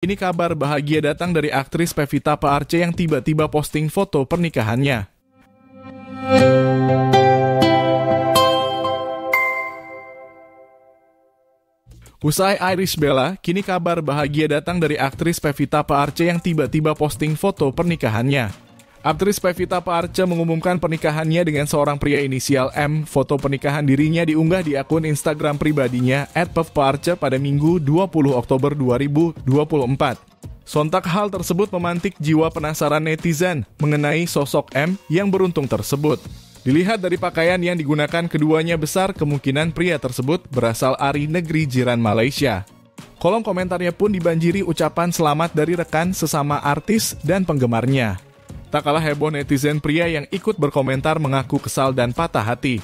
Ini kabar bahagia datang dari aktris Pevita Paarce yang tiba-tiba posting foto pernikahannya. Usai Irish Bella, kini kabar bahagia datang dari aktris Pevita Paarce yang tiba-tiba posting foto pernikahannya. Aktris Pevita Paarce mengumumkan pernikahannya dengan seorang pria inisial M. Foto pernikahan dirinya diunggah di akun Instagram pribadinya @pevpaarce pada Minggu 20 Oktober 2024. Sontak hal tersebut memantik jiwa penasaran netizen mengenai sosok M yang beruntung tersebut. Dilihat dari pakaian yang digunakan keduanya besar kemungkinan pria tersebut berasal dari negeri jiran Malaysia. Kolom komentarnya pun dibanjiri ucapan selamat dari rekan sesama artis dan penggemarnya. Tak kalah heboh netizen pria yang ikut berkomentar mengaku kesal dan patah hati.